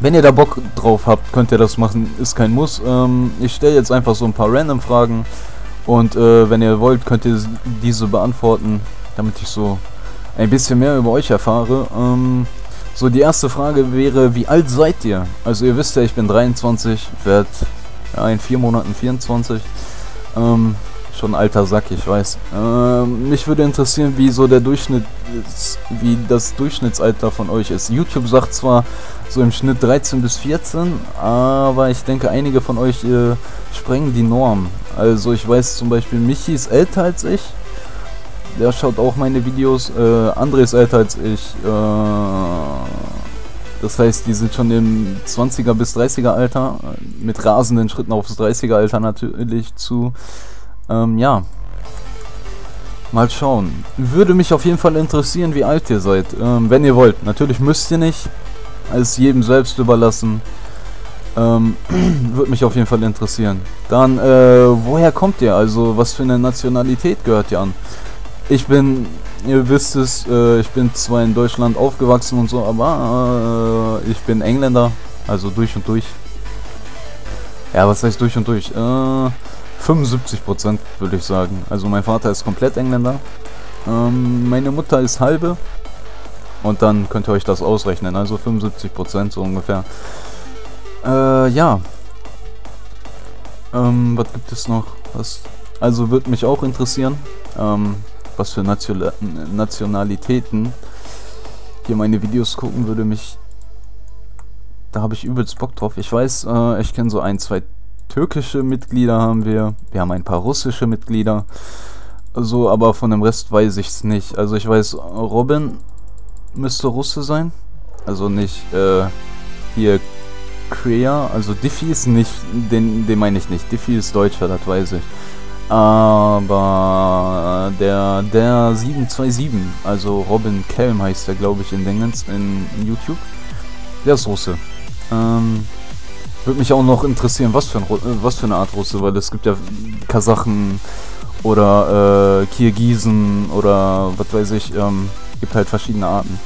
Wenn ihr da Bock drauf habt, könnt ihr das machen, ist kein Muss. Ähm, ich stelle jetzt einfach so ein paar random Fragen und äh, wenn ihr wollt, könnt ihr diese beantworten, damit ich so ein bisschen mehr über euch erfahre. Ähm, so, die erste Frage wäre, wie alt seid ihr? Also ihr wisst ja, ich bin 23, werde ja, in vier Monaten 24. Ähm, schon alter Sack, ich weiß. Ähm, mich würde interessieren, wie so der Durchschnitt wie das Durchschnittsalter von euch ist. YouTube sagt zwar so im Schnitt 13 bis 14, aber ich denke, einige von euch äh, sprengen die Norm. Also ich weiß zum Beispiel, Michi ist älter als ich. Der schaut auch meine Videos. Äh, André ist älter als ich. Äh, das heißt, die sind schon im 20er bis 30er Alter, mit rasenden Schritten aufs 30er Alter natürlich zu. Ähm, ja. Mal schauen. Würde mich auf jeden Fall interessieren, wie alt ihr seid. Ähm, wenn ihr wollt. Natürlich müsst ihr nicht. Alles jedem selbst überlassen. Ähm, würde mich auf jeden Fall interessieren. Dann, äh, woher kommt ihr? Also, was für eine Nationalität gehört ihr an? Ich bin, ihr wisst es, äh, ich bin zwar in Deutschland aufgewachsen und so, aber äh, ich bin Engländer. Also durch und durch. Ja, was heißt durch und durch? Äh, 75% würde ich sagen. Also mein Vater ist komplett Engländer. Ähm, meine Mutter ist halbe. Und dann könnt ihr euch das ausrechnen. Also 75% so ungefähr. Äh, ja. Ähm, was gibt es noch? Was? Also würde mich auch interessieren, ähm, was für Nation Nationalitäten hier meine Videos gucken, würde mich... Da habe ich übelst Bock drauf. Ich weiß, äh, ich kenne so ein, zwei türkische Mitglieder haben wir. Wir haben ein paar russische Mitglieder. So, aber von dem Rest weiß ich es nicht. Also ich weiß, Robin müsste Russe sein. Also nicht äh, hier Krea. Also Diffie ist nicht, den, den meine ich nicht. Diffie ist Deutscher, das weiß ich. Aber der, der 727, also Robin Kelm heißt der, glaube ich, in Dingens in, in YouTube. Der ist Russe. Ähm, würde mich auch noch interessieren, was für, ein, was für eine Art Russe, weil es gibt ja Kasachen oder äh, Kirgisen oder was weiß ich, ähm, gibt halt verschiedene Arten.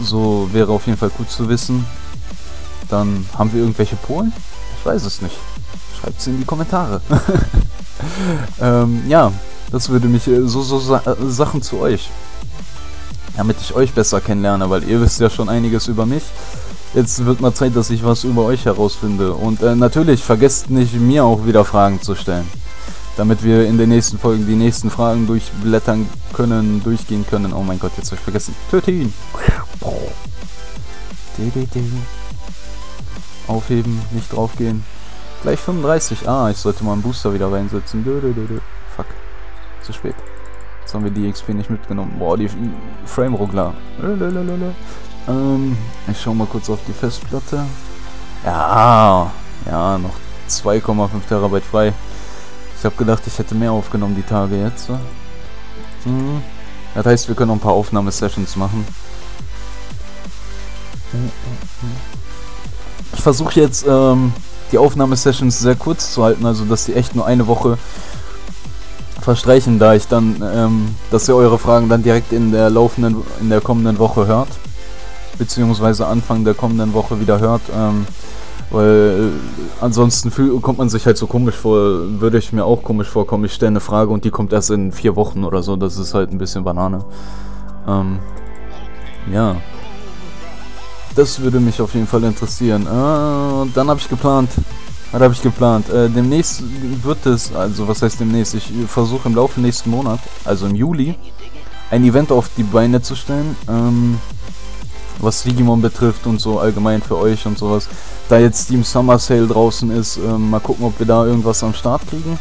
So wäre auf jeden Fall gut zu wissen. Dann haben wir irgendwelche Polen? Ich weiß es nicht. Schreibt es in die Kommentare. ähm, ja, das würde mich äh, so, so Sa äh, Sachen zu euch. Damit ich euch besser kennenlerne, weil ihr wisst ja schon einiges über mich. Jetzt wird mal Zeit, dass ich was über euch herausfinde. Und äh, natürlich, vergesst nicht, mir auch wieder Fragen zu stellen. Damit wir in den nächsten Folgen die nächsten Fragen durchblättern können, durchgehen können. Oh mein Gott, jetzt habe ich vergessen. Töte ihn! Aufheben, nicht draufgehen. Gleich 35. Ah, ich sollte mal einen Booster wieder reinsetzen. Fuck. Zu spät. Jetzt haben wir die XP nicht mitgenommen. Boah, die Frame-Ruggler. Ähm, ich schau mal kurz auf die Festplatte. Ja, ja, noch 2,5 Terabyte frei. Ich habe gedacht, ich hätte mehr aufgenommen die Tage jetzt. Mhm. Das heißt, wir können noch ein paar Aufnahmesessions machen. Ich versuche jetzt ähm, die Aufnahmesessions sehr kurz zu halten, also dass die echt nur eine Woche verstreichen, da ich dann, ähm, dass ihr eure Fragen dann direkt in der laufenden, in der kommenden Woche hört beziehungsweise Anfang der kommenden Woche wieder hört. Ähm, weil äh, ansonsten fühl, kommt man sich halt so komisch vor, würde ich mir auch komisch vorkommen. Ich stelle eine Frage und die kommt erst in vier Wochen oder so. Das ist halt ein bisschen Banane. Ähm, ja. Das würde mich auf jeden Fall interessieren. Äh, dann habe ich geplant. Was habe ich geplant? Äh, demnächst wird es, also was heißt demnächst? Ich versuche im Laufe nächsten Monat, also im Juli, ein Event auf die Beine zu stellen. Ähm, was Digimon betrifft und so allgemein für euch und sowas. Da jetzt Steam Summer Sale draußen ist, ähm, mal gucken, ob wir da irgendwas am Start kriegen.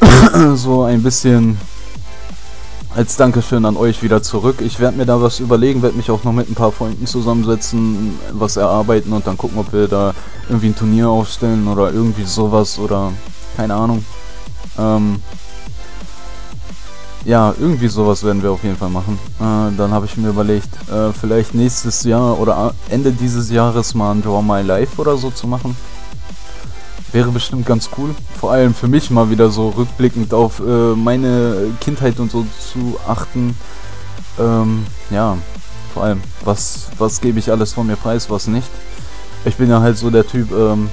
so ein bisschen als Dankeschön an euch wieder zurück. Ich werde mir da was überlegen, werde mich auch noch mit ein paar Freunden zusammensetzen, was erarbeiten und dann gucken, ob wir da irgendwie ein Turnier aufstellen oder irgendwie sowas oder keine Ahnung. Ähm, ja, irgendwie sowas werden wir auf jeden Fall machen. Äh, dann habe ich mir überlegt, äh, vielleicht nächstes Jahr oder Ende dieses Jahres mal ein Draw My Life oder so zu machen. Wäre bestimmt ganz cool. Vor allem für mich mal wieder so rückblickend auf äh, meine Kindheit und so zu achten. Ähm, ja, vor allem, was, was gebe ich alles von mir preis, was nicht. Ich bin ja halt so der Typ, ähm,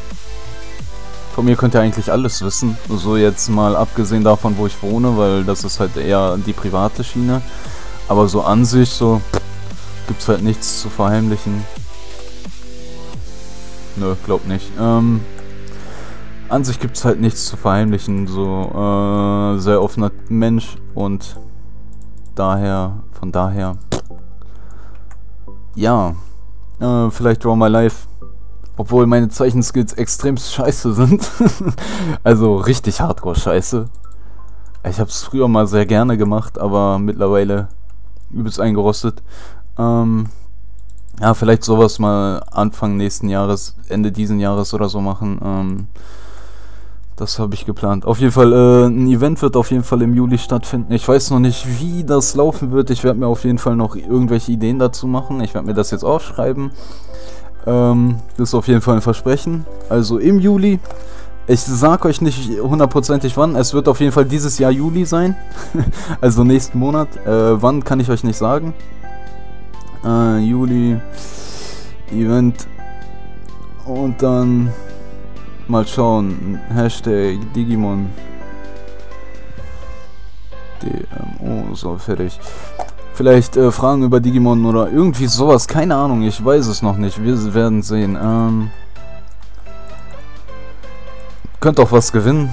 von mir könnt ihr eigentlich alles wissen. So jetzt mal abgesehen davon, wo ich wohne, weil das ist halt eher die private Schiene. Aber so an sich, so, gibt's halt nichts zu verheimlichen. Nö, glaub nicht. Ähm, an sich gibt's halt nichts zu verheimlichen. So, äh, sehr offener Mensch und daher, von daher, ja, äh, vielleicht Draw My Life. Obwohl meine Zeichenskills extrem scheiße sind. also richtig hardcore scheiße. Ich habe es früher mal sehr gerne gemacht, aber mittlerweile übelst eingerostet. Ähm, ja, vielleicht sowas mal Anfang nächsten Jahres, Ende diesen Jahres oder so machen. Ähm, das habe ich geplant. Auf jeden Fall, äh, ein Event wird auf jeden Fall im Juli stattfinden. Ich weiß noch nicht, wie das laufen wird. Ich werde mir auf jeden Fall noch irgendwelche Ideen dazu machen. Ich werde mir das jetzt aufschreiben. Ähm, das ist auf jeden Fall ein Versprechen. Also im Juli. Ich sag euch nicht hundertprozentig wann. Es wird auf jeden Fall dieses Jahr Juli sein. also nächsten Monat. Äh, wann kann ich euch nicht sagen. Äh, Juli. Event. Und dann Mal schauen. Hashtag Digimon. DMO, so fertig. Vielleicht äh, Fragen über Digimon oder irgendwie sowas. Keine Ahnung, ich weiß es noch nicht. Wir werden sehen. Ähm, könnt auch was gewinnen,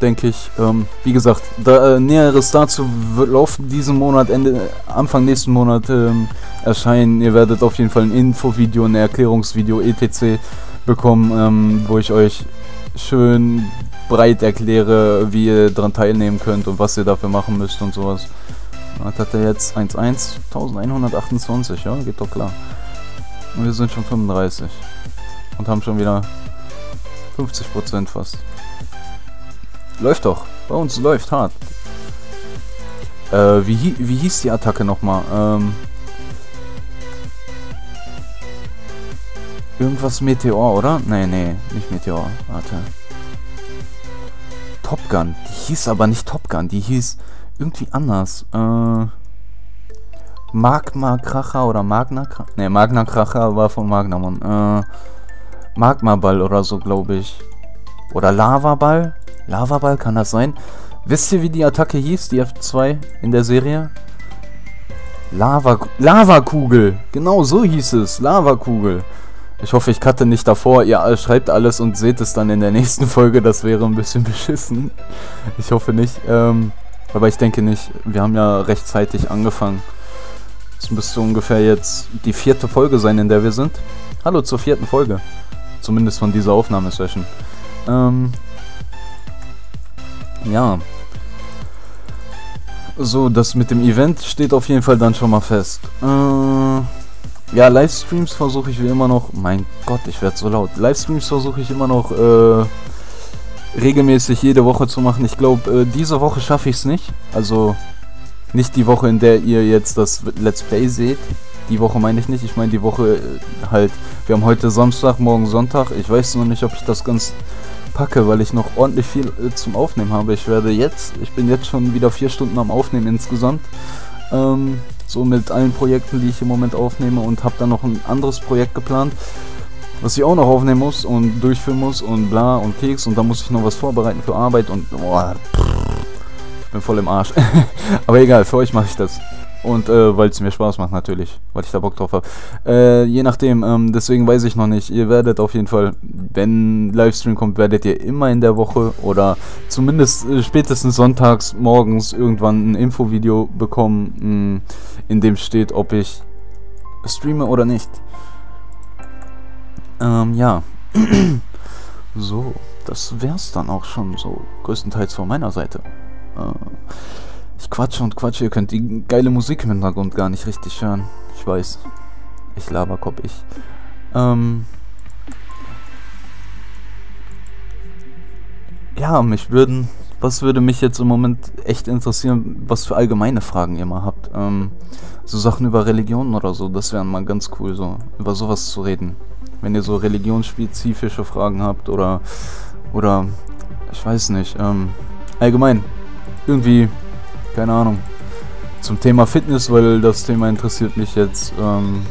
denke ich. Ähm, wie gesagt, da, äh, Näheres dazu wird laufen diesen Monat, Ende, Anfang nächsten Monat ähm, erscheinen. Ihr werdet auf jeden Fall ein Infovideo, ein Erklärungsvideo, etc bekommen, ähm, wo ich euch schön breit erkläre, wie ihr daran teilnehmen könnt und was ihr dafür machen müsst und sowas. Was hat er jetzt? 1-1, 1128, ja, geht doch klar. Und wir sind schon 35 und haben schon wieder 50% fast. Läuft doch, bei uns läuft hart. Äh, wie, wie hieß die Attacke nochmal? Ähm, Irgendwas Meteor, oder? Nee, nee, nicht Meteor. Warte. Top Gun. Die hieß aber nicht Top Gun, die hieß irgendwie anders. Äh. Magma Kracher oder Magna Kracher? Ne, Magna Kracher war von Magnamon. Äh. Magma Ball oder so, glaube ich. Oder Lava Ball? Lava Ball, kann das sein? Wisst ihr, wie die Attacke hieß, die F2 in der Serie? Lava, Lavakugel. Genau so hieß es. Lavakugel. Ich hoffe, ich cutte nicht davor. Ihr schreibt alles und seht es dann in der nächsten Folge. Das wäre ein bisschen beschissen. Ich hoffe nicht. Ähm, aber ich denke nicht. Wir haben ja rechtzeitig angefangen. Es müsste ungefähr jetzt die vierte Folge sein, in der wir sind. Hallo zur vierten Folge. Zumindest von dieser Aufnahmesession. Ähm, ja. So, das mit dem Event steht auf jeden Fall dann schon mal fest. Äh, ja, Livestreams versuche ich wie immer noch. Mein Gott, ich werde so laut. Livestreams versuche ich immer noch äh, regelmäßig jede Woche zu machen. Ich glaube, äh, diese Woche schaffe ich es nicht. Also nicht die Woche, in der ihr jetzt das Let's Play seht. Die Woche meine ich nicht. Ich meine die Woche äh, halt. Wir haben heute Samstag, morgen Sonntag. Ich weiß noch nicht, ob ich das ganz packe, weil ich noch ordentlich viel äh, zum Aufnehmen habe. Ich werde jetzt, ich bin jetzt schon wieder vier Stunden am Aufnehmen insgesamt. Ähm, so mit allen Projekten, die ich im Moment aufnehme und habe dann noch ein anderes Projekt geplant, was ich auch noch aufnehmen muss und durchführen muss und bla und Keks und da muss ich noch was vorbereiten für Arbeit und boah, ich bin voll im Arsch. Aber egal, für euch mache ich das. Und äh, weil es mir Spaß macht natürlich, weil ich da Bock drauf habe. Äh, je nachdem, ähm, deswegen weiß ich noch nicht. Ihr werdet auf jeden Fall, wenn Livestream kommt, werdet ihr immer in der Woche oder zumindest äh, spätestens sonntags morgens irgendwann ein Infovideo bekommen, mh, mm, in dem steht, ob ich streame oder nicht. Ähm, ja. so, das wär's dann auch schon so größtenteils von meiner Seite. Äh, ich quatsche und quatsche, ihr könnt die geile Musik im Hintergrund gar nicht richtig hören. Ich weiß. Ich Laberkopf, ich. Ähm. Ja, mich würden. Was würde mich jetzt im Moment echt interessieren, was für allgemeine Fragen ihr mal habt? Ähm, so Sachen über Religionen oder so, das wäre mal ganz cool, so über sowas zu reden. Wenn ihr so religionsspezifische Fragen habt oder oder ich weiß nicht, ähm, allgemein irgendwie keine Ahnung, zum Thema Fitness, weil das Thema interessiert mich jetzt. Ähm,